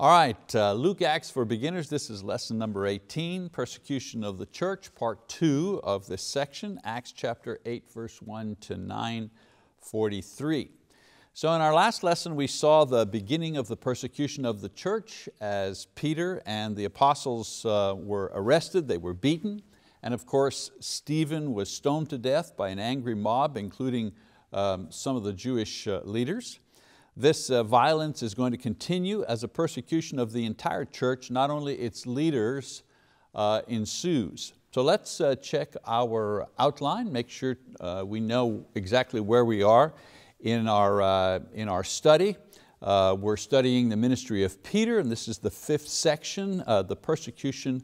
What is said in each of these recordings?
All right, uh, Luke Acts for Beginners. This is lesson number 18, Persecution of the Church, part two of this section, Acts chapter 8, verse 1 to 9, 43. So in our last lesson, we saw the beginning of the persecution of the church as Peter and the apostles uh, were arrested, they were beaten, and of course, Stephen was stoned to death by an angry mob, including um, some of the Jewish uh, leaders. This uh, violence is going to continue as a persecution of the entire church, not only its leaders uh, ensues. So let's uh, check our outline, make sure uh, we know exactly where we are in our, uh, in our study. Uh, we're studying the ministry of Peter, and this is the fifth section, the persecution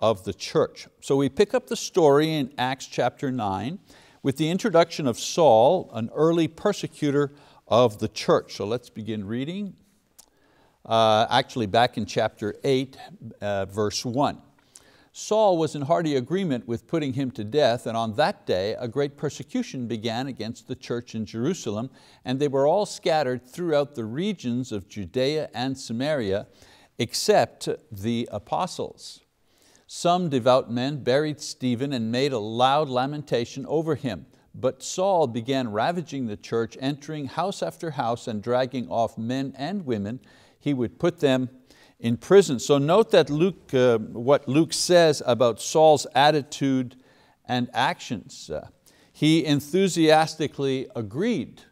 of the church. So we pick up the story in Acts chapter nine with the introduction of Saul, an early persecutor of the church. So let's begin reading. Uh, actually back in chapter 8, uh, verse 1. Saul was in hearty agreement with putting him to death, and on that day a great persecution began against the church in Jerusalem, and they were all scattered throughout the regions of Judea and Samaria, except the apostles. Some devout men buried Stephen and made a loud lamentation over him. But Saul began ravaging the church, entering house after house and dragging off men and women. He would put them in prison. So note that Luke, uh, what Luke says about Saul's attitude and actions. Uh, he enthusiastically agreed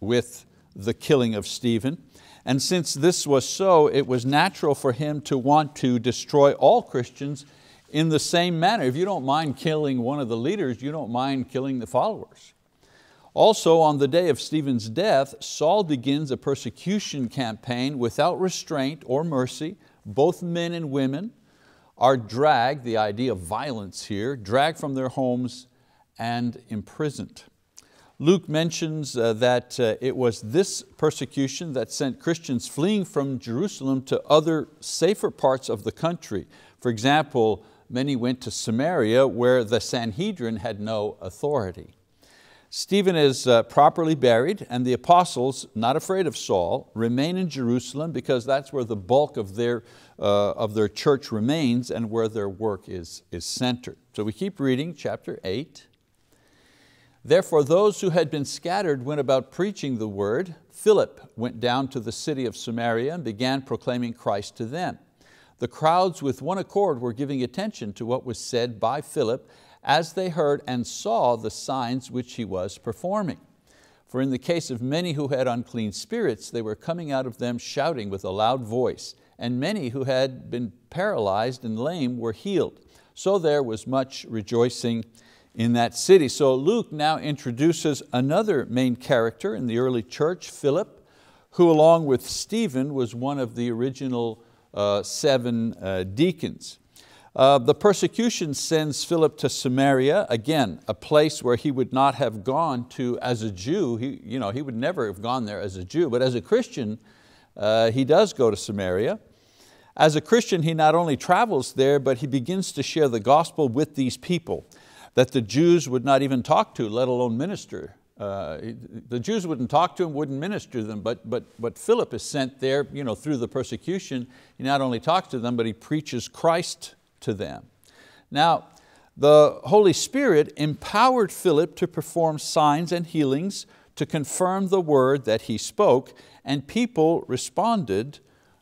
with the killing of Stephen. And since this was so, it was natural for him to want to destroy all Christians in the same manner. If you don't mind killing one of the leaders, you don't mind killing the followers. Also on the day of Stephen's death, Saul begins a persecution campaign without restraint or mercy. Both men and women are dragged, the idea of violence here, dragged from their homes and imprisoned. Luke mentions uh, that uh, it was this persecution that sent Christians fleeing from Jerusalem to other safer parts of the country. For example, many went to Samaria where the Sanhedrin had no authority. Stephen is uh, properly buried and the apostles, not afraid of Saul, remain in Jerusalem because that's where the bulk of their, uh, of their church remains and where their work is, is centered. So we keep reading chapter eight. Therefore those who had been scattered went about preaching the word. Philip went down to the city of Samaria and began proclaiming Christ to them. The crowds with one accord were giving attention to what was said by Philip as they heard and saw the signs which he was performing. For in the case of many who had unclean spirits, they were coming out of them shouting with a loud voice, and many who had been paralyzed and lame were healed. So there was much rejoicing in that city. So Luke now introduces another main character in the early church, Philip, who along with Stephen was one of the original seven uh, deacons. Uh, the persecution sends Philip to Samaria, again, a place where he would not have gone to as a Jew. He, you know, he would never have gone there as a Jew, but as a Christian, uh, he does go to Samaria. As a Christian, he not only travels there, but he begins to share the gospel with these people that the Jews would not even talk to, let alone minister uh, the Jews wouldn't talk to him, wouldn't minister to them, but, but, but Philip is sent there you know, through the persecution. He not only talks to them, but he preaches Christ to them. Now, the Holy Spirit empowered Philip to perform signs and healings to confirm the word that he spoke, and people responded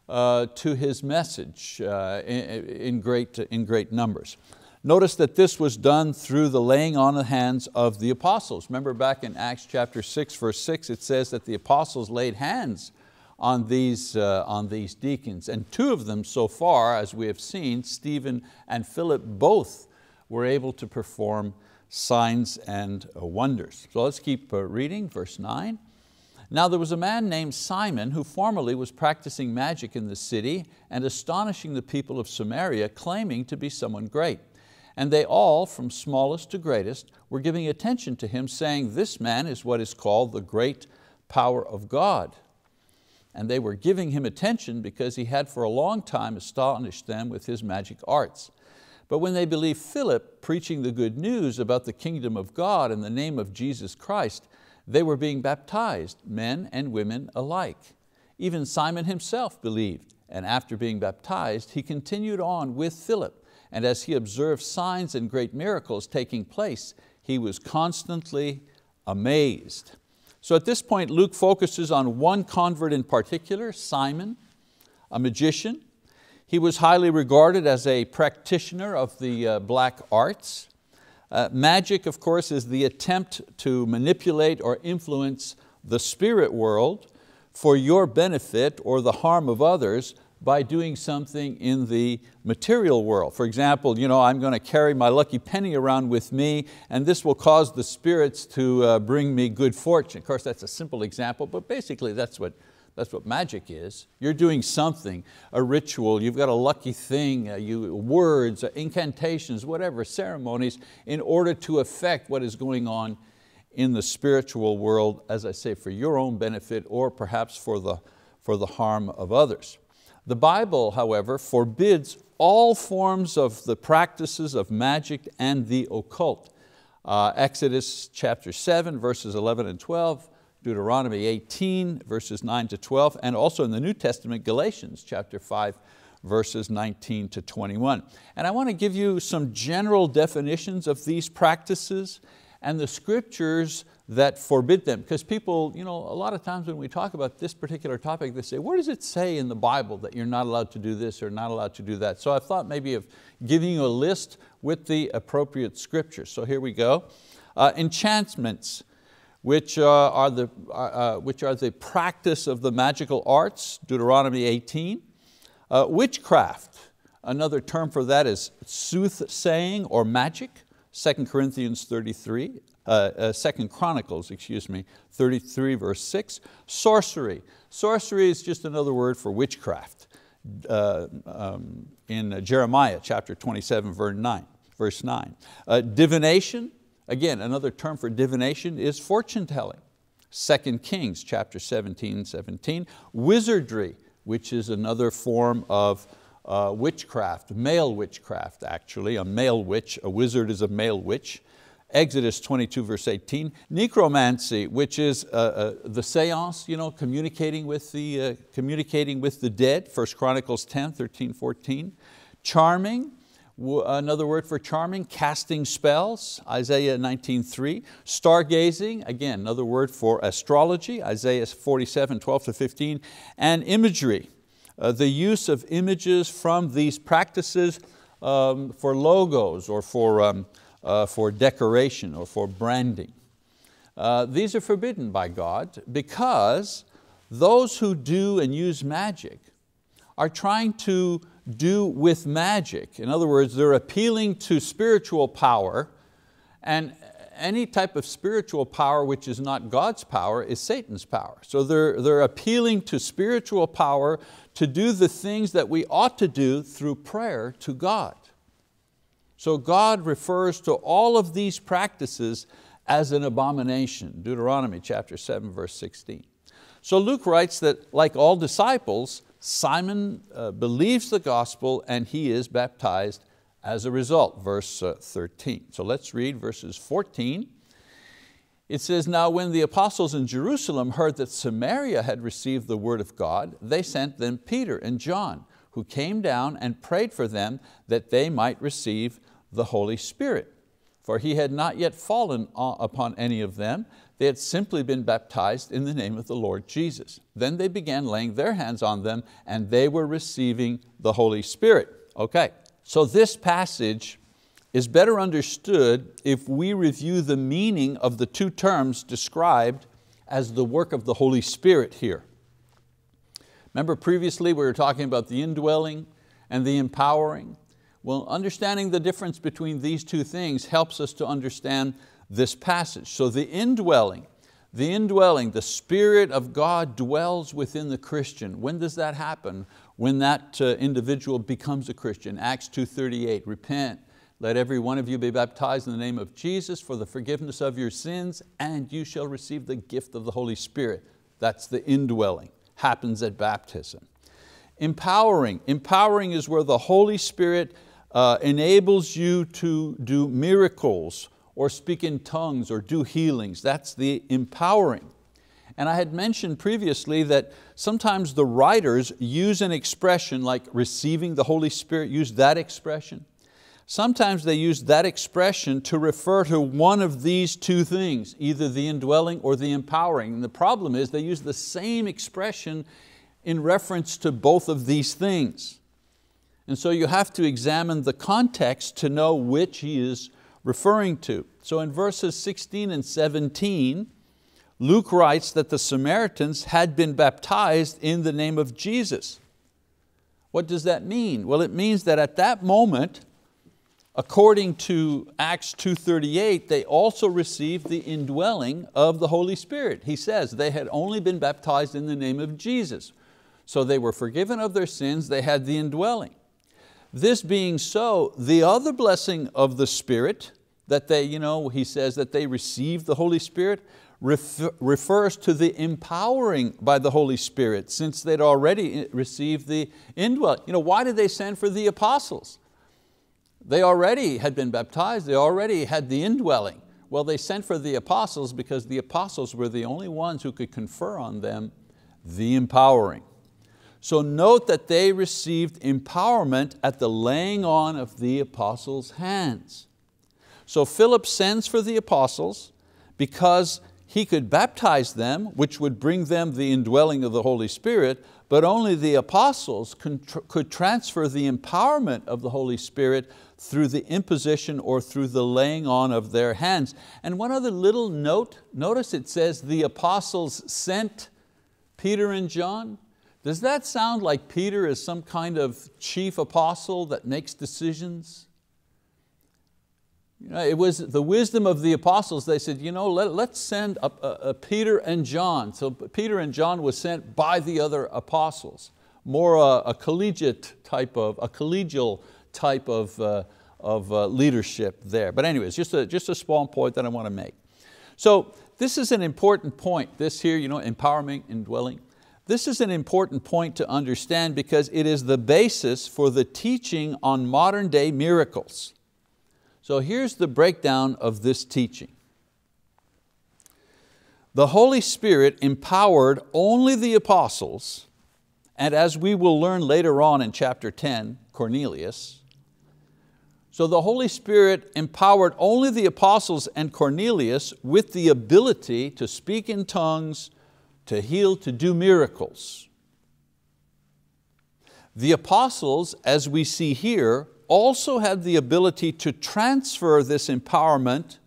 uh, to his message uh, in, in, great, in great numbers. Notice that this was done through the laying on of hands of the apostles. Remember back in Acts chapter 6, verse 6, it says that the apostles laid hands on these, uh, on these deacons. And two of them so far, as we have seen, Stephen and Philip both were able to perform signs and uh, wonders. So let's keep uh, reading, verse nine. Now there was a man named Simon who formerly was practicing magic in the city and astonishing the people of Samaria, claiming to be someone great. And they all, from smallest to greatest, were giving attention to him, saying, this man is what is called the great power of God. And they were giving him attention because he had for a long time astonished them with his magic arts. But when they believed Philip preaching the good news about the kingdom of God in the name of Jesus Christ, they were being baptized, men and women alike. Even Simon himself believed, and after being baptized, he continued on with Philip, and as he observed signs and great miracles taking place, he was constantly amazed. So at this point, Luke focuses on one convert in particular, Simon, a magician. He was highly regarded as a practitioner of the uh, black arts. Uh, magic, of course, is the attempt to manipulate or influence the spirit world for your benefit or the harm of others by doing something in the material world. For example, you know, I'm going to carry my lucky penny around with me and this will cause the spirits to uh, bring me good fortune. Of course, that's a simple example, but basically that's what, that's what magic is. You're doing something, a ritual, you've got a lucky thing, uh, you, words, uh, incantations, whatever, ceremonies, in order to affect what is going on in the spiritual world, as I say, for your own benefit or perhaps for the, for the harm of others. The Bible, however, forbids all forms of the practices of magic and the occult. Uh, Exodus chapter 7, verses 11 and 12, Deuteronomy 18, verses 9 to 12, and also in the New Testament, Galatians chapter 5, verses 19 to 21. And I want to give you some general definitions of these practices and the scriptures that forbid them. Because people, you know, a lot of times when we talk about this particular topic, they say, where does it say in the Bible that you're not allowed to do this or not allowed to do that? So I thought maybe of giving you a list with the appropriate scriptures. So here we go. Uh, enchantments, which, uh, are the, uh, uh which are the practice of the magical arts, Deuteronomy 18. Uh, witchcraft, another term for that is soothsaying or magic, 2 Corinthians 33 uh, uh, Second Chronicles, excuse me, 33 verse 6. Sorcery. Sorcery is just another word for witchcraft. Uh, um, in Jeremiah chapter 27 verse 9. Verse 9. Uh, divination, again another term for divination is fortune telling. 2 Kings chapter 17, 17. Wizardry, which is another form of uh, witchcraft, male witchcraft actually, a male witch, a wizard is a male witch. Exodus 22 verse 18. Necromancy, which is uh, uh, the seance, you know, communicating with the, uh, communicating with the dead, 1 Chronicles 10, 13, 14. Charming, another word for charming, casting spells, Isaiah 19.3. Stargazing, again, another word for astrology, Isaiah 47, 12 to 15. And imagery, uh, the use of images from these practices um, for logos or for um, uh, for decoration or for branding. Uh, these are forbidden by God because those who do and use magic are trying to do with magic. In other words, they're appealing to spiritual power and any type of spiritual power which is not God's power is Satan's power. So they're, they're appealing to spiritual power to do the things that we ought to do through prayer to God. So God refers to all of these practices as an abomination, Deuteronomy chapter 7, verse 16. So Luke writes that like all disciples, Simon uh, believes the gospel and he is baptized as a result, verse uh, 13. So let's read verses 14. It says, now when the apostles in Jerusalem heard that Samaria had received the word of God, they sent them Peter and John, who came down and prayed for them that they might receive the Holy Spirit. For he had not yet fallen upon any of them, they had simply been baptized in the name of the Lord Jesus. Then they began laying their hands on them and they were receiving the Holy Spirit. Okay, so this passage is better understood if we review the meaning of the two terms described as the work of the Holy Spirit here. Remember previously we were talking about the indwelling and the empowering. Well, understanding the difference between these two things helps us to understand this passage. So the indwelling, the indwelling, the Spirit of God dwells within the Christian. When does that happen? When that uh, individual becomes a Christian. Acts 2.38, repent, let every one of you be baptized in the name of Jesus for the forgiveness of your sins and you shall receive the gift of the Holy Spirit. That's the indwelling, happens at baptism. Empowering, empowering is where the Holy Spirit uh, enables you to do miracles or speak in tongues or do healings. That's the empowering. And I had mentioned previously that sometimes the writers use an expression like receiving the Holy Spirit, use that expression. Sometimes they use that expression to refer to one of these two things, either the indwelling or the empowering. And the problem is they use the same expression in reference to both of these things. And so you have to examine the context to know which he is referring to. So in verses 16 and 17, Luke writes that the Samaritans had been baptized in the name of Jesus. What does that mean? Well, it means that at that moment, according to Acts 2.38, they also received the indwelling of the Holy Spirit. He says they had only been baptized in the name of Jesus. So they were forgiven of their sins, they had the indwelling. This being so, the other blessing of the Spirit, that they, you know, he says that they received the Holy Spirit, refers to the empowering by the Holy Spirit since they'd already received the indwelling. You know, why did they send for the apostles? They already had been baptized, they already had the indwelling. Well, they sent for the apostles because the apostles were the only ones who could confer on them the empowering. So note that they received empowerment at the laying on of the apostles' hands. So Philip sends for the apostles because he could baptize them, which would bring them the indwelling of the Holy Spirit, but only the apostles could transfer the empowerment of the Holy Spirit through the imposition or through the laying on of their hands. And one other little note, notice it says the apostles sent Peter and John. Does that sound like Peter is some kind of chief apostle that makes decisions? You know, it was the wisdom of the apostles, they said, you know, let, let's send a, a, a Peter and John. So Peter and John was sent by the other apostles, more a, a collegiate type of, a collegial type of, uh, of uh, leadership there. But anyways, just a, just a small point that I want to make. So this is an important point, this here, you know, empowerment, indwelling. This is an important point to understand because it is the basis for the teaching on modern day miracles. So here's the breakdown of this teaching. The Holy Spirit empowered only the apostles, and as we will learn later on in chapter 10, Cornelius. So the Holy Spirit empowered only the apostles and Cornelius with the ability to speak in tongues, to heal, to do miracles. The apostles, as we see here, also had the ability to transfer this empowerment,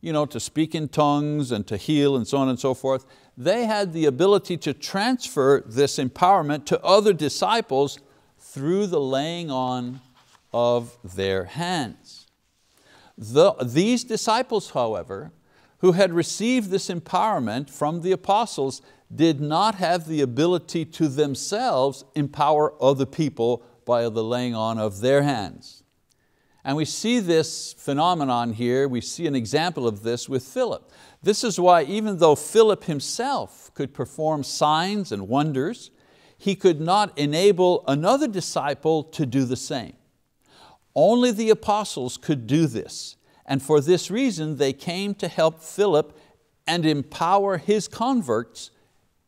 you know, to speak in tongues and to heal and so on and so forth. They had the ability to transfer this empowerment to other disciples through the laying on of their hands. The, these disciples, however, who had received this empowerment from the apostles did not have the ability to themselves empower other people by the laying on of their hands. And we see this phenomenon here, we see an example of this with Philip. This is why even though Philip himself could perform signs and wonders, he could not enable another disciple to do the same. Only the apostles could do this, and for this reason they came to help Philip and empower his converts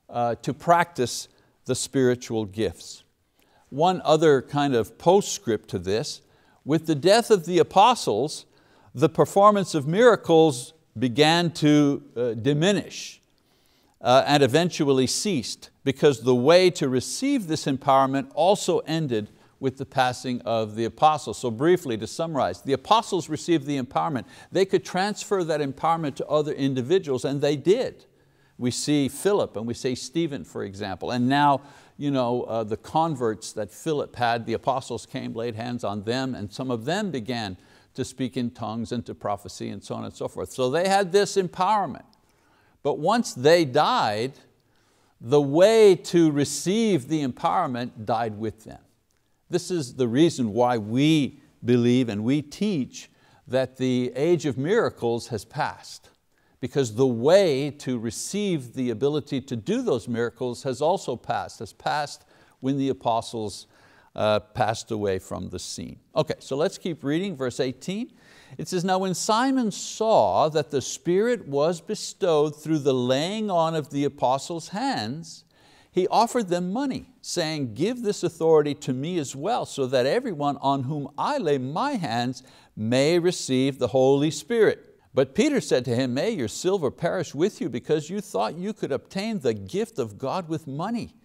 uh, to practice the spiritual gifts. One other kind of postscript to this, with the death of the apostles, the performance of miracles began to uh, diminish uh, and eventually ceased because the way to receive this empowerment also ended with the passing of the apostles. So briefly to summarize, the apostles received the empowerment. They could transfer that empowerment to other individuals and they did. We see Philip and we see Stephen, for example, and now you know, uh, the converts that Philip had, the apostles came, laid hands on them, and some of them began to speak in tongues and to prophecy and so on and so forth. So they had this empowerment. But once they died, the way to receive the empowerment died with them. This is the reason why we believe and we teach that the age of miracles has passed because the way to receive the ability to do those miracles has also passed, has passed when the apostles uh, passed away from the scene. Okay, so let's keep reading, verse 18. It says, now when Simon saw that the Spirit was bestowed through the laying on of the apostles' hands, he offered them money, saying, give this authority to me as well, so that everyone on whom I lay my hands may receive the Holy Spirit. But Peter said to him, may your silver perish with you because you thought you could obtain the gift of God with money.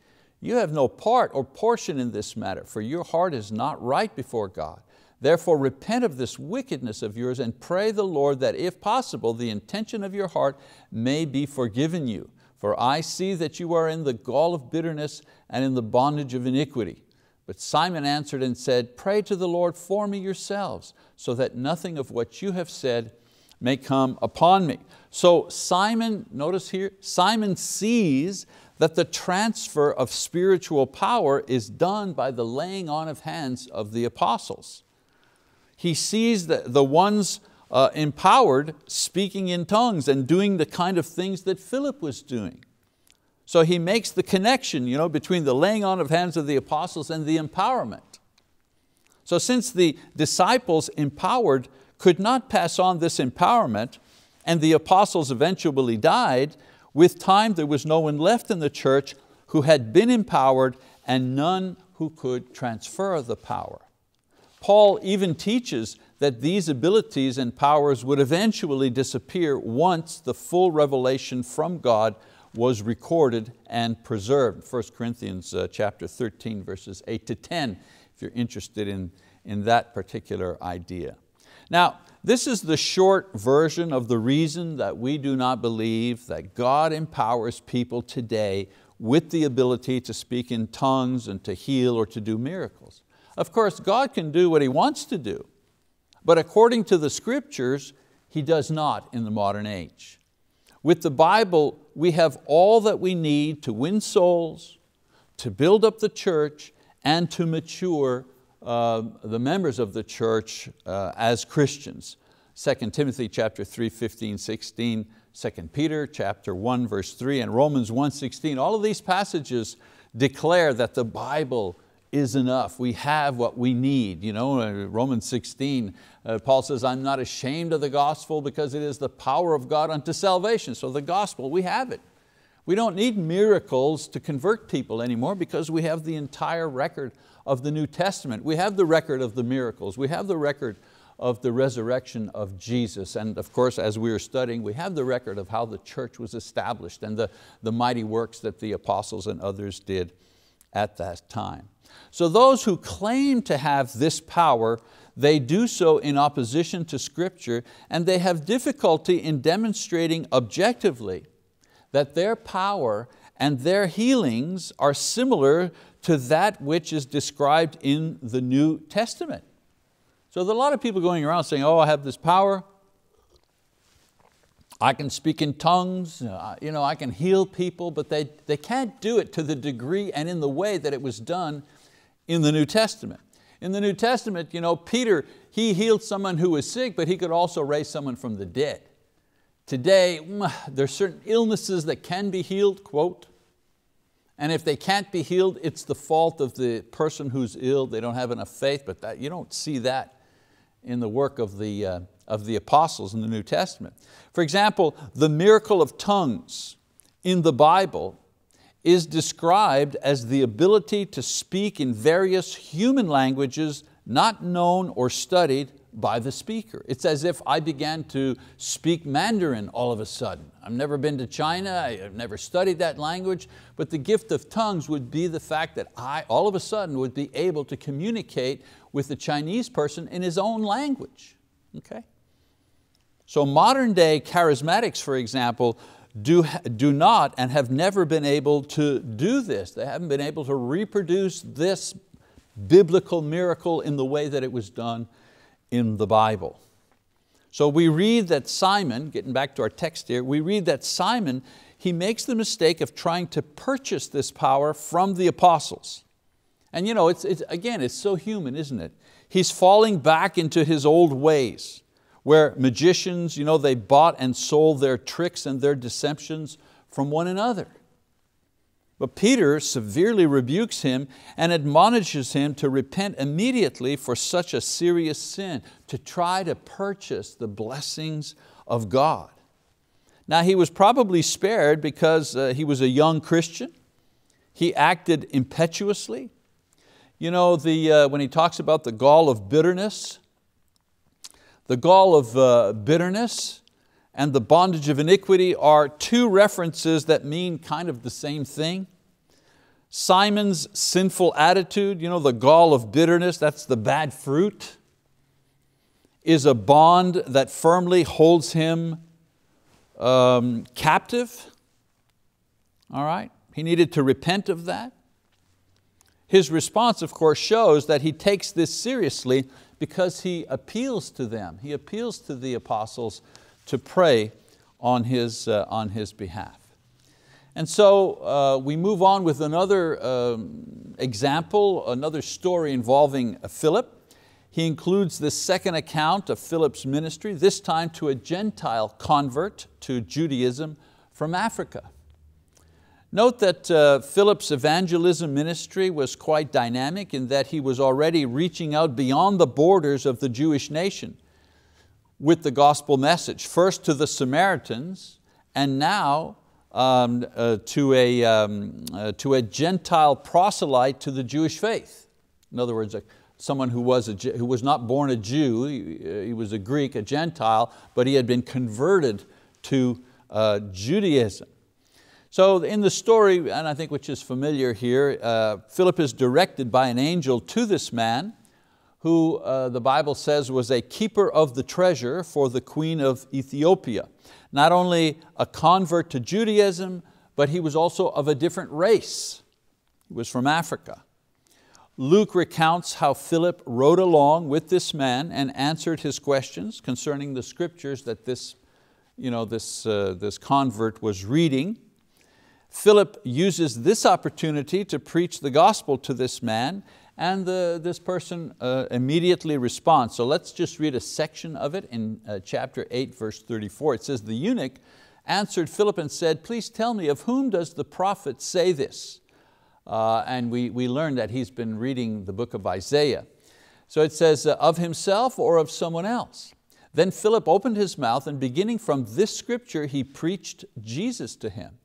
You have no part or portion in this matter, for your heart is not right before God. Therefore repent of this wickedness of yours and pray the Lord that if possible the intention of your heart may be forgiven you. For I see that you are in the gall of bitterness and in the bondage of iniquity. But Simon answered and said, Pray to the Lord for me yourselves, so that nothing of what you have said may come upon me. So Simon, notice here, Simon sees that the transfer of spiritual power is done by the laying on of hands of the apostles he sees that the ones uh, empowered speaking in tongues and doing the kind of things that Philip was doing. So he makes the connection you know, between the laying on of hands of the apostles and the empowerment. So since the disciples empowered could not pass on this empowerment and the apostles eventually died, with time there was no one left in the church who had been empowered and none who could transfer the power. Paul even teaches that these abilities and powers would eventually disappear once the full revelation from God was recorded and preserved. 1 Corinthians uh, chapter 13, verses 8 to 10, if you're interested in, in that particular idea. Now, this is the short version of the reason that we do not believe that God empowers people today with the ability to speak in tongues and to heal or to do miracles. Of course, God can do what He wants to do, but according to the scriptures, He does not in the modern age. With the Bible, we have all that we need to win souls, to build up the church, and to mature uh, the members of the church uh, as Christians. 2 Timothy chapter 3, 15, 16, 2 Peter chapter 1, verse 3, and Romans 1, 16. All of these passages declare that the Bible is enough. We have what we need. You know, uh, Romans 16, uh, Paul says, I'm not ashamed of the gospel because it is the power of God unto salvation. So the gospel, we have it. We don't need miracles to convert people anymore because we have the entire record of the New Testament. We have the record of the miracles. We have the record of the resurrection of Jesus. And of course, as we are studying, we have the record of how the church was established and the, the mighty works that the apostles and others did at that time. So those who claim to have this power, they do so in opposition to scripture and they have difficulty in demonstrating objectively that their power and their healings are similar to that which is described in the New Testament. So there are a lot of people going around saying, oh, I have this power, I can speak in tongues, uh, you know, I can heal people, but they, they can't do it to the degree and in the way that it was done in the New Testament. In the New Testament, you know, Peter, he healed someone who was sick, but he could also raise someone from the dead. Today, there's certain illnesses that can be healed, quote, and if they can't be healed, it's the fault of the person who's ill. They don't have enough faith, but that, you don't see that in the work of the, uh, of the apostles in the New Testament. For example, the miracle of tongues in the Bible is described as the ability to speak in various human languages not known or studied by the speaker. It's as if I began to speak Mandarin all of a sudden. I've never been to China, I've never studied that language, but the gift of tongues would be the fact that I all of a sudden would be able to communicate with the Chinese person in his own language. Okay? So modern day charismatics, for example, do, do not and have never been able to do this. They haven't been able to reproduce this biblical miracle in the way that it was done in the Bible. So we read that Simon, getting back to our text here, we read that Simon, he makes the mistake of trying to purchase this power from the apostles. And you know, it's, it's, again, it's so human, isn't it? He's falling back into his old ways where magicians, you know, they bought and sold their tricks and their deceptions from one another. But Peter severely rebukes him and admonishes him to repent immediately for such a serious sin, to try to purchase the blessings of God. Now he was probably spared because uh, he was a young Christian. He acted impetuously. You know, the, uh, when he talks about the gall of bitterness, the gall of uh, bitterness and the bondage of iniquity are two references that mean kind of the same thing. Simon's sinful attitude, you know, the gall of bitterness, that's the bad fruit, is a bond that firmly holds him um, captive. All right, he needed to repent of that. His response, of course, shows that he takes this seriously because he appeals to them. He appeals to the apostles to pray on his, uh, on his behalf. And so uh, we move on with another um, example, another story involving Philip. He includes this second account of Philip's ministry, this time to a Gentile convert to Judaism from Africa. Note that uh, Philip's evangelism ministry was quite dynamic in that he was already reaching out beyond the borders of the Jewish nation with the gospel message, first to the Samaritans and now um, uh, to, a, um, uh, to a Gentile proselyte to the Jewish faith. In other words, someone who was, a, who was not born a Jew, he, uh, he was a Greek, a Gentile, but he had been converted to uh, Judaism. So in the story, and I think which is familiar here, uh, Philip is directed by an angel to this man who uh, the Bible says was a keeper of the treasure for the queen of Ethiopia. Not only a convert to Judaism, but he was also of a different race. He was from Africa. Luke recounts how Philip rode along with this man and answered his questions concerning the scriptures that this, you know, this, uh, this convert was reading. Philip uses this opportunity to preach the gospel to this man and the, this person uh, immediately responds. So let's just read a section of it in uh, chapter 8, verse 34. It says, the eunuch answered Philip and said, please tell me, of whom does the prophet say this? Uh, and we, we learned that he's been reading the book of Isaiah. So it says, uh, of himself or of someone else? Then Philip opened his mouth and beginning from this scripture, he preached Jesus to him.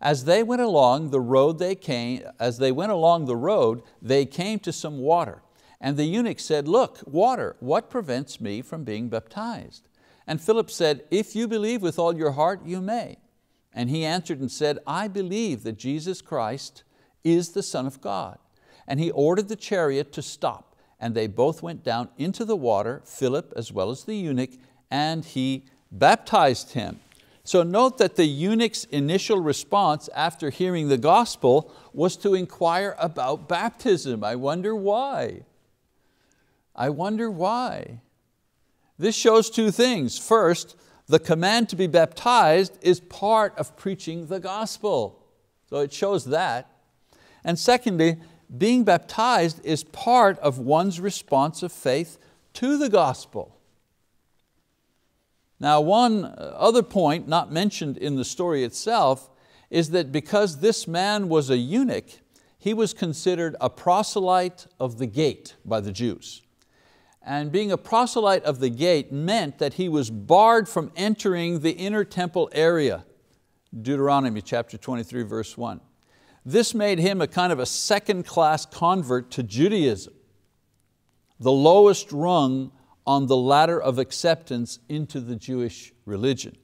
As they went along the road, they came, as they went along the road, they came to some water. And the eunuch said, look, water, what prevents me from being baptized? And Philip said, if you believe with all your heart, you may. And he answered and said, I believe that Jesus Christ is the Son of God. And he ordered the chariot to stop. And they both went down into the water, Philip as well as the eunuch, and he baptized him. So note that the eunuch's initial response after hearing the gospel was to inquire about baptism. I wonder why. I wonder why. This shows two things. First, the command to be baptized is part of preaching the gospel. So it shows that. And secondly, being baptized is part of one's response of faith to the gospel. Now one other point not mentioned in the story itself is that because this man was a eunuch, he was considered a proselyte of the gate by the Jews. And being a proselyte of the gate meant that he was barred from entering the inner temple area, Deuteronomy chapter 23, verse 1. This made him a kind of a second class convert to Judaism, the lowest rung on the ladder of acceptance into the Jewish religion.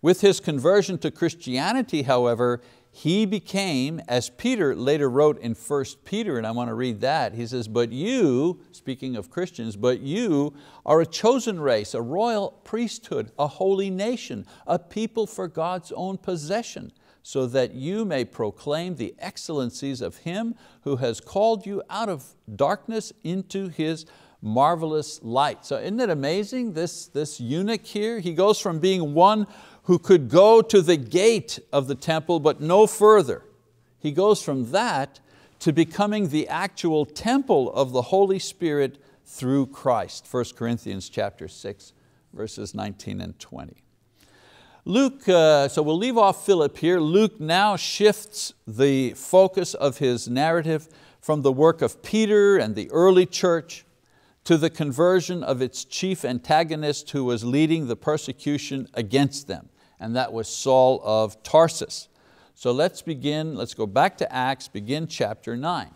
With his conversion to Christianity, however, he became, as Peter later wrote in 1 Peter, and I want to read that, he says, but you, speaking of Christians, but you are a chosen race, a royal priesthood, a holy nation, a people for God's own possession, so that you may proclaim the excellencies of Him who has called you out of darkness into His marvelous light. So isn't it amazing, this, this eunuch here? He goes from being one who could go to the gate of the temple but no further. He goes from that to becoming the actual temple of the Holy Spirit through Christ. 1 Corinthians chapter 6, verses 19 and 20. Luke, uh, so we'll leave off Philip here. Luke now shifts the focus of his narrative from the work of Peter and the early church to the conversion of its chief antagonist who was leading the persecution against them, and that was Saul of Tarsus. So let's begin, let's go back to Acts, begin chapter nine.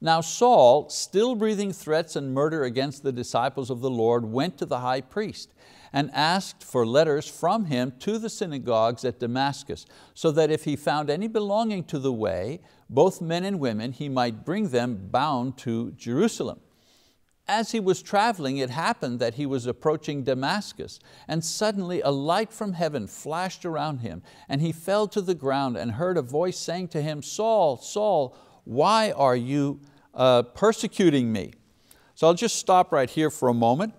Now Saul, still breathing threats and murder against the disciples of the Lord, went to the high priest and asked for letters from him to the synagogues at Damascus, so that if he found any belonging to the way, both men and women, he might bring them bound to Jerusalem. As he was traveling, it happened that he was approaching Damascus, and suddenly a light from heaven flashed around him, and he fell to the ground and heard a voice saying to him, Saul, Saul, why are you uh, persecuting me? So I'll just stop right here for a moment.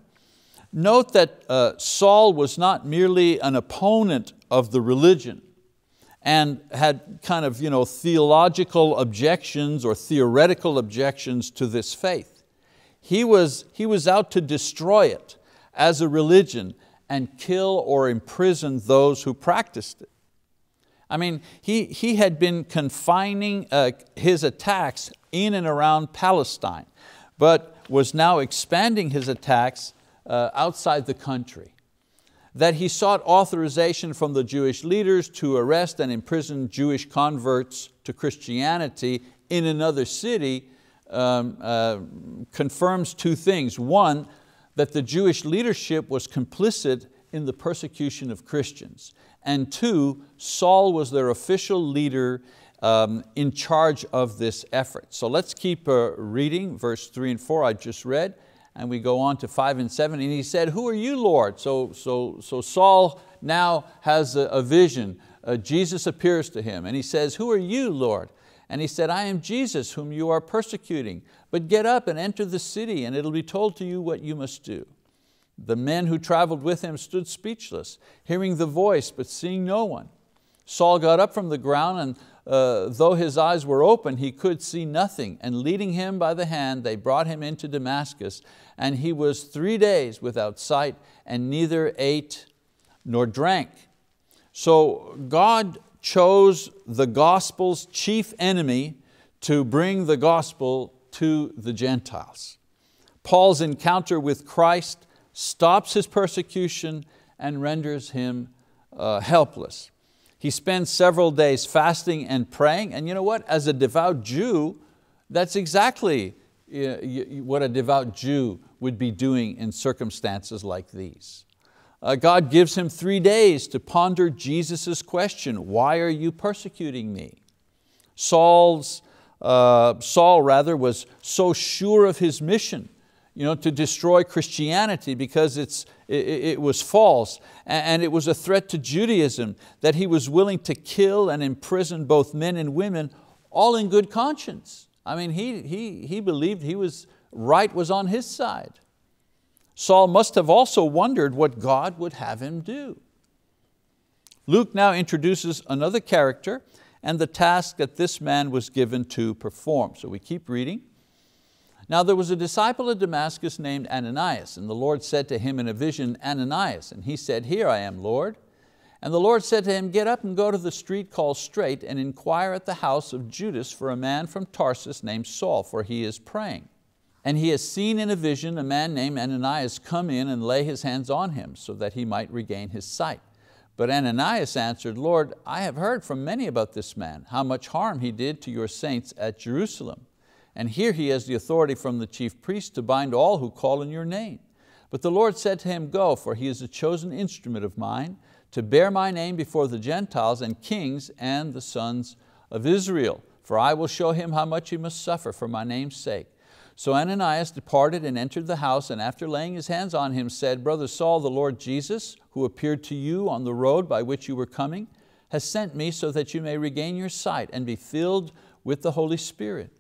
Note that uh, Saul was not merely an opponent of the religion and had kind of you know, theological objections or theoretical objections to this faith. He was, he was out to destroy it as a religion and kill or imprison those who practiced it. I mean, he, he had been confining uh, his attacks in and around Palestine, but was now expanding his attacks uh, outside the country. That he sought authorization from the Jewish leaders to arrest and imprison Jewish converts to Christianity in another city um, uh, confirms two things. One, that the Jewish leadership was complicit in the persecution of Christians. And two, Saul was their official leader um, in charge of this effort. So let's keep uh, reading verse three and four I just read and we go on to five and seven, and he said, who are you, Lord? So, so, so Saul now has a, a vision. Uh, Jesus appears to him, and he says, who are you, Lord? And he said, I am Jesus whom you are persecuting, but get up and enter the city, and it'll be told to you what you must do. The men who traveled with him stood speechless, hearing the voice, but seeing no one. Saul got up from the ground and uh, though his eyes were open, he could see nothing. And leading him by the hand, they brought him into Damascus. And he was three days without sight and neither ate nor drank. So God chose the gospel's chief enemy to bring the gospel to the Gentiles. Paul's encounter with Christ stops his persecution and renders him uh, helpless. He spends several days fasting and praying, and you know what? As a devout Jew, that's exactly what a devout Jew would be doing in circumstances like these. Uh, God gives him three days to ponder Jesus' question, why are you persecuting me? Saul's, uh, Saul rather was so sure of his mission you know, to destroy Christianity because it's, it, it was false and it was a threat to Judaism that he was willing to kill and imprison both men and women all in good conscience. I mean, he, he, he believed he was right was on his side. Saul must have also wondered what God would have him do. Luke now introduces another character and the task that this man was given to perform. So we keep reading. Now there was a disciple of Damascus named Ananias, and the Lord said to him in a vision, Ananias, and he said, Here I am, Lord. And the Lord said to him, Get up and go to the street called Straight and inquire at the house of Judas for a man from Tarsus named Saul, for he is praying. And he has seen in a vision a man named Ananias come in and lay his hands on him so that he might regain his sight. But Ananias answered, Lord, I have heard from many about this man, how much harm he did to your saints at Jerusalem. And here he has the authority from the chief priest to bind all who call in your name. But the Lord said to him, Go, for he is a chosen instrument of mine to bear my name before the Gentiles and kings and the sons of Israel. For I will show him how much he must suffer for my name's sake. So Ananias departed and entered the house, and after laying his hands on him, said, Brother Saul, the Lord Jesus, who appeared to you on the road by which you were coming, has sent me so that you may regain your sight and be filled with the Holy Spirit.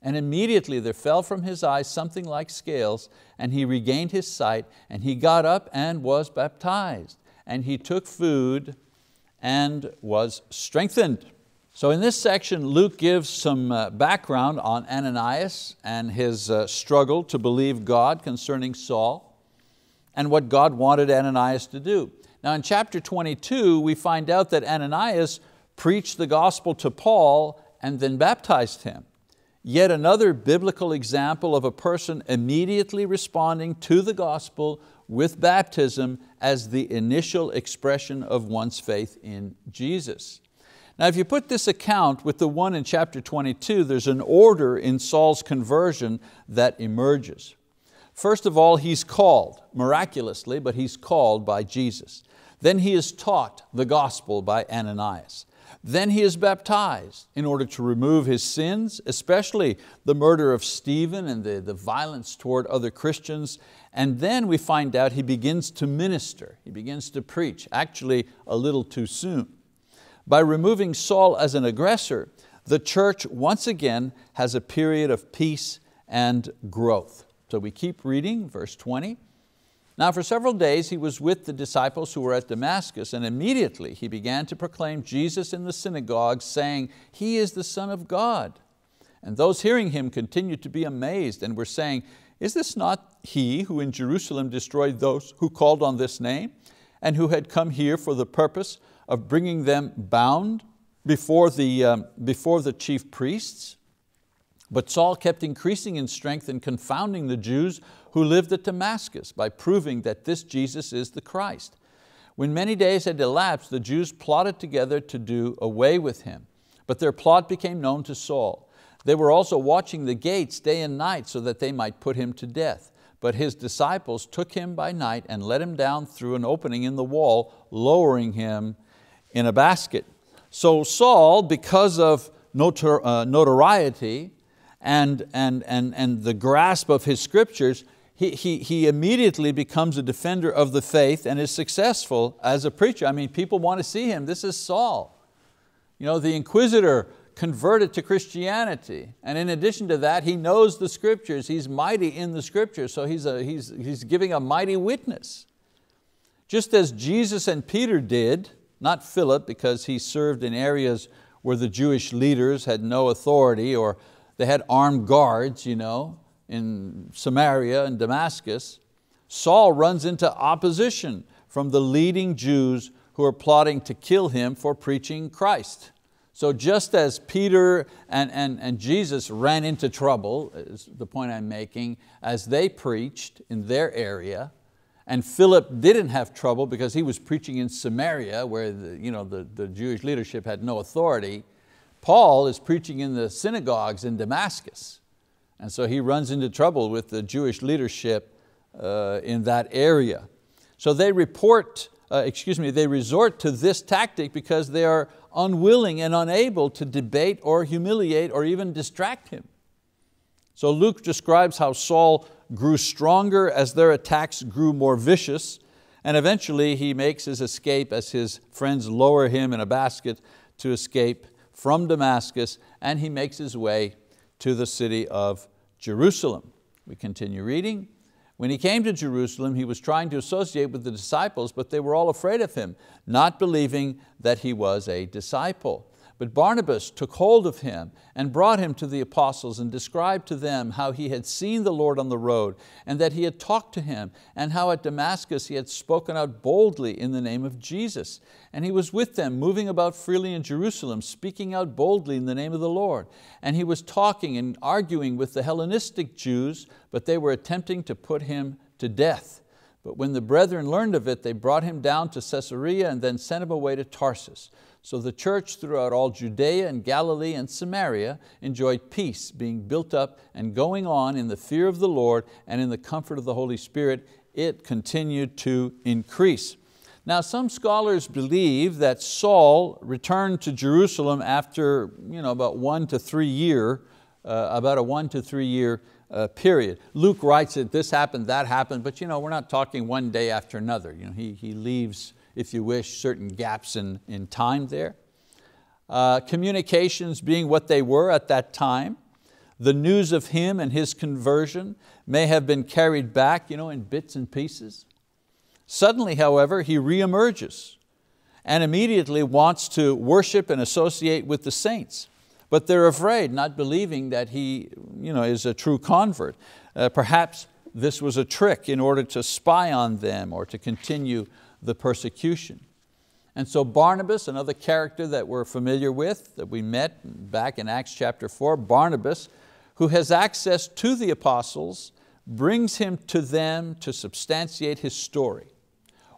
And immediately there fell from his eyes something like scales, and he regained his sight, and he got up and was baptized. And he took food and was strengthened. So in this section, Luke gives some uh, background on Ananias and his uh, struggle to believe God concerning Saul and what God wanted Ananias to do. Now in chapter 22, we find out that Ananias preached the gospel to Paul and then baptized him. Yet another biblical example of a person immediately responding to the gospel with baptism as the initial expression of one's faith in Jesus. Now if you put this account with the one in chapter 22, there's an order in Saul's conversion that emerges. First of all, he's called, miraculously, but he's called by Jesus. Then he is taught the gospel by Ananias. Then he is baptized in order to remove his sins, especially the murder of Stephen and the, the violence toward other Christians. And then we find out he begins to minister, he begins to preach, actually a little too soon. By removing Saul as an aggressor, the church once again has a period of peace and growth. So we keep reading, verse 20. Now for several days he was with the disciples who were at Damascus and immediately he began to proclaim Jesus in the synagogue saying, He is the Son of God. And those hearing him continued to be amazed and were saying, Is this not he who in Jerusalem destroyed those who called on this name and who had come here for the purpose of bringing them bound before the, um, before the chief priests? But Saul kept increasing in strength and confounding the Jews who lived at Damascus by proving that this Jesus is the Christ. When many days had elapsed, the Jews plotted together to do away with him. But their plot became known to Saul. They were also watching the gates day and night so that they might put him to death. But his disciples took him by night and let him down through an opening in the wall, lowering him in a basket. So Saul, because of notor uh, notoriety, and, and, and, and the grasp of his scriptures, he, he, he immediately becomes a defender of the faith and is successful as a preacher. I mean, people want to see him. This is Saul. You know, the inquisitor converted to Christianity. And in addition to that, he knows the scriptures. He's mighty in the scriptures, so he's, a, he's, he's giving a mighty witness. Just as Jesus and Peter did, not Philip because he served in areas where the Jewish leaders had no authority or they had armed guards you know, in Samaria and Damascus. Saul runs into opposition from the leading Jews who are plotting to kill him for preaching Christ. So just as Peter and, and, and Jesus ran into trouble, is the point I'm making, as they preached in their area, and Philip didn't have trouble because he was preaching in Samaria where the, you know, the, the Jewish leadership had no authority, Paul is preaching in the synagogues in Damascus. And so he runs into trouble with the Jewish leadership uh, in that area. So they report, uh, excuse me, they resort to this tactic because they are unwilling and unable to debate or humiliate or even distract him. So Luke describes how Saul grew stronger as their attacks grew more vicious, and eventually he makes his escape as his friends lower him in a basket to escape from Damascus and he makes his way to the city of Jerusalem. We continue reading. When he came to Jerusalem, he was trying to associate with the disciples, but they were all afraid of him, not believing that he was a disciple. But Barnabas took hold of him and brought him to the apostles and described to them how he had seen the Lord on the road and that he had talked to him and how at Damascus he had spoken out boldly in the name of Jesus. And he was with them, moving about freely in Jerusalem, speaking out boldly in the name of the Lord. And he was talking and arguing with the Hellenistic Jews, but they were attempting to put him to death. But when the brethren learned of it, they brought him down to Caesarea and then sent him away to Tarsus. So the church throughout all Judea and Galilee and Samaria enjoyed peace, being built up and going on in the fear of the Lord and in the comfort of the Holy Spirit. It continued to increase. Now some scholars believe that Saul returned to Jerusalem after you know, about one to three year, uh, about a one to three year uh, period. Luke writes that this happened, that happened, but you know, we're not talking one day after another. You know, he, he leaves if you wish, certain gaps in, in time there. Uh, communications being what they were at that time, the news of him and his conversion may have been carried back you know, in bits and pieces. Suddenly, however, he reemerges and immediately wants to worship and associate with the saints. But they're afraid, not believing that he you know, is a true convert. Uh, perhaps this was a trick in order to spy on them or to continue the persecution. And so Barnabas, another character that we're familiar with, that we met back in Acts chapter four, Barnabas, who has access to the apostles, brings him to them to substantiate his story.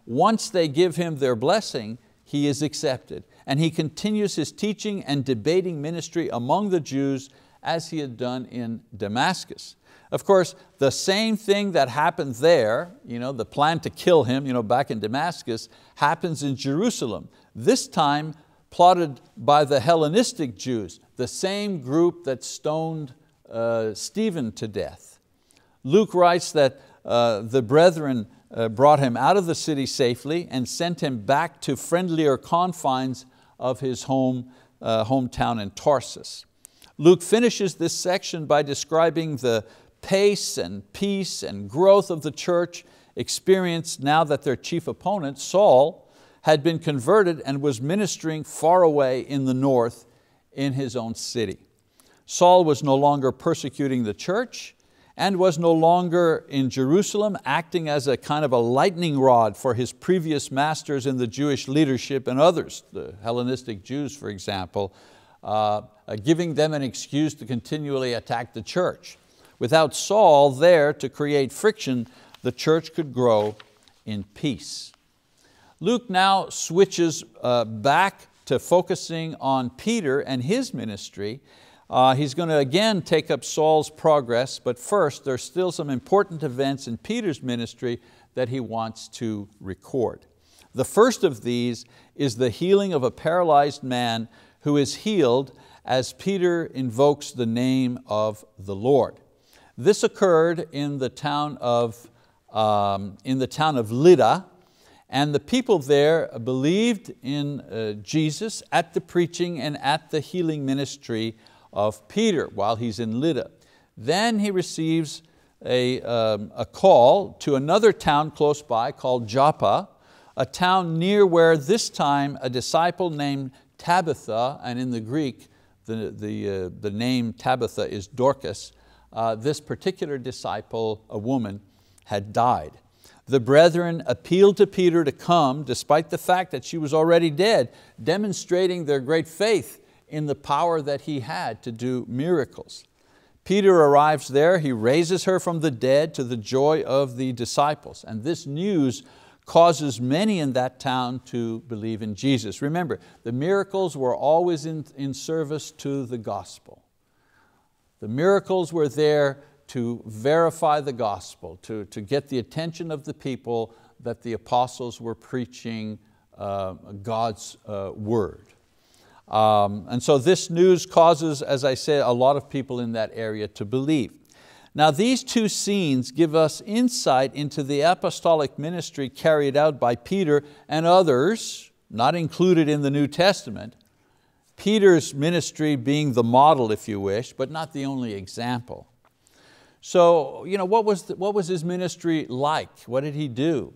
Once they give him their blessing, he is accepted. And he continues his teaching and debating ministry among the Jews as he had done in Damascus. Of course, the same thing that happened there, you know, the plan to kill him you know, back in Damascus, happens in Jerusalem. This time plotted by the Hellenistic Jews, the same group that stoned uh, Stephen to death. Luke writes that uh, the brethren uh, brought him out of the city safely and sent him back to friendlier confines of his home, uh, hometown in Tarsus. Luke finishes this section by describing the pace and peace and growth of the church experienced now that their chief opponent, Saul, had been converted and was ministering far away in the north in his own city. Saul was no longer persecuting the church and was no longer in Jerusalem acting as a kind of a lightning rod for his previous masters in the Jewish leadership and others, the Hellenistic Jews for example, uh, giving them an excuse to continually attack the church. Without Saul there to create friction, the church could grow in peace. Luke now switches uh, back to focusing on Peter and his ministry. Uh, he's going to again take up Saul's progress, but first there's still some important events in Peter's ministry that he wants to record. The first of these is the healing of a paralyzed man who is healed as Peter invokes the name of the Lord. This occurred in the town of, um, in the town of Lydda, and the people there believed in uh, Jesus at the preaching and at the healing ministry of Peter while he's in Lydda. Then he receives a, um, a call to another town close by called Joppa, a town near where this time a disciple named Tabitha, and in the Greek the, the, uh, the name Tabitha is Dorcas, uh, this particular disciple, a woman, had died. The brethren appealed to Peter to come despite the fact that she was already dead, demonstrating their great faith in the power that he had to do miracles. Peter arrives there, he raises her from the dead to the joy of the disciples. And this news causes many in that town to believe in Jesus. Remember, the miracles were always in, in service to the gospel. The miracles were there to verify the gospel, to, to get the attention of the people that the apostles were preaching uh, God's uh, word. Um, and so this news causes, as I said, a lot of people in that area to believe. Now these two scenes give us insight into the apostolic ministry carried out by Peter and others, not included in the New Testament, Peter's ministry being the model, if you wish, but not the only example. So you know, what, was the, what was his ministry like? What did he do?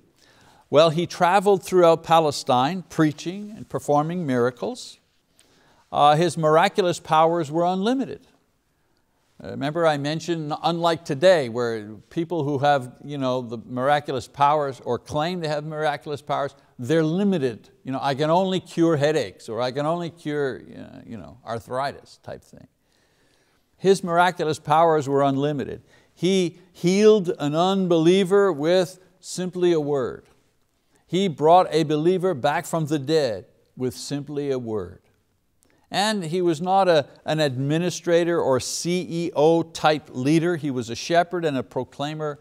Well, he traveled throughout Palestine preaching and performing miracles. Uh, his miraculous powers were unlimited. Uh, remember I mentioned, unlike today, where people who have you know, the miraculous powers or claim they have miraculous powers, they're limited. You know, I can only cure headaches or I can only cure you know, arthritis type thing. His miraculous powers were unlimited. He healed an unbeliever with simply a word. He brought a believer back from the dead with simply a word. And he was not a, an administrator or CEO type leader. He was a shepherd and a proclaimer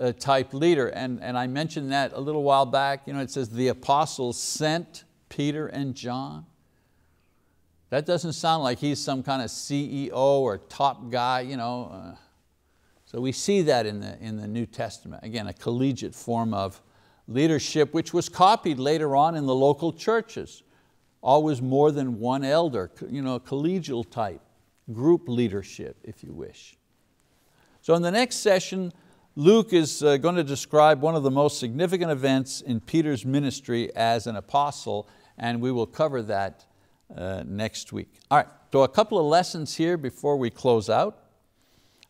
uh, type leader. And, and I mentioned that a little while back. You know, it says the apostles sent Peter and John. That doesn't sound like he's some kind of CEO or top guy. You know. Uh, so we see that in the, in the New Testament. Again, a collegiate form of leadership which was copied later on in the local churches always more than one elder, you know, collegial type, group leadership, if you wish. So in the next session, Luke is uh, going to describe one of the most significant events in Peter's ministry as an apostle, and we will cover that uh, next week. All right, so a couple of lessons here before we close out.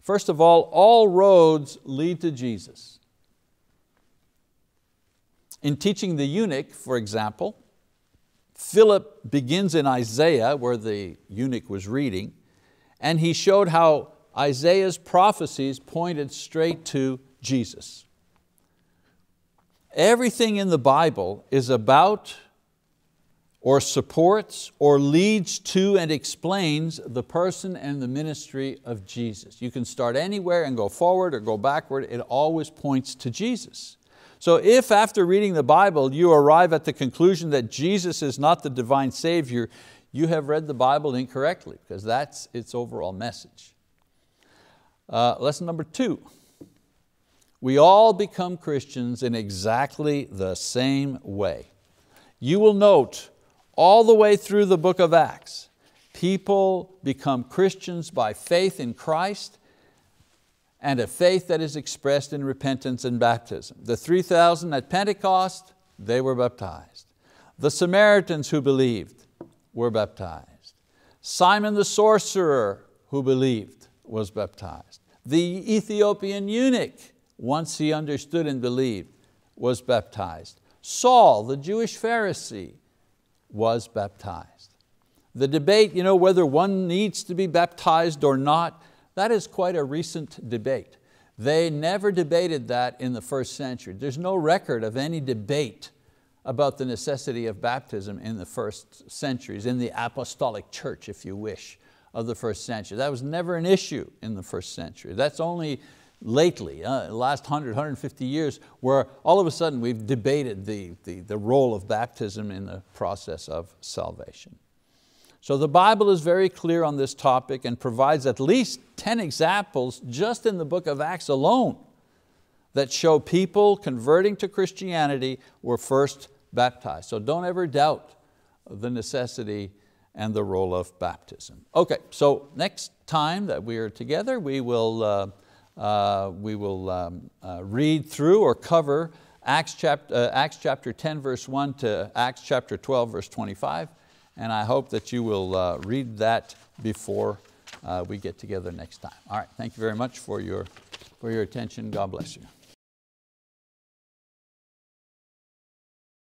First of all, all roads lead to Jesus. In teaching the eunuch, for example, Philip begins in Isaiah, where the eunuch was reading, and he showed how Isaiah's prophecies pointed straight to Jesus. Everything in the Bible is about or supports or leads to and explains the person and the ministry of Jesus. You can start anywhere and go forward or go backward, it always points to Jesus. So if after reading the Bible you arrive at the conclusion that Jesus is not the divine Savior, you have read the Bible incorrectly because that's its overall message. Uh, lesson number two, we all become Christians in exactly the same way. You will note all the way through the book of Acts, people become Christians by faith in Christ and a faith that is expressed in repentance and baptism. The 3,000 at Pentecost, they were baptized. The Samaritans who believed were baptized. Simon the sorcerer who believed was baptized. The Ethiopian eunuch, once he understood and believed, was baptized. Saul, the Jewish Pharisee, was baptized. The debate, you know, whether one needs to be baptized or not, that is quite a recent debate. They never debated that in the first century. There's no record of any debate about the necessity of baptism in the first centuries, in the apostolic church, if you wish, of the first century. That was never an issue in the first century. That's only lately, uh, last 100, 150 years, where all of a sudden we've debated the, the, the role of baptism in the process of salvation. So the Bible is very clear on this topic and provides at least 10 examples just in the book of Acts alone that show people converting to Christianity were first baptized. So don't ever doubt the necessity and the role of baptism. Okay, so next time that we are together, we will, uh, uh, we will um, uh, read through or cover Acts chapter, uh, Acts chapter 10 verse 1 to Acts chapter 12 verse 25 and I hope that you will uh, read that before uh, we get together next time. All right, thank you very much for your, for your attention. God bless you.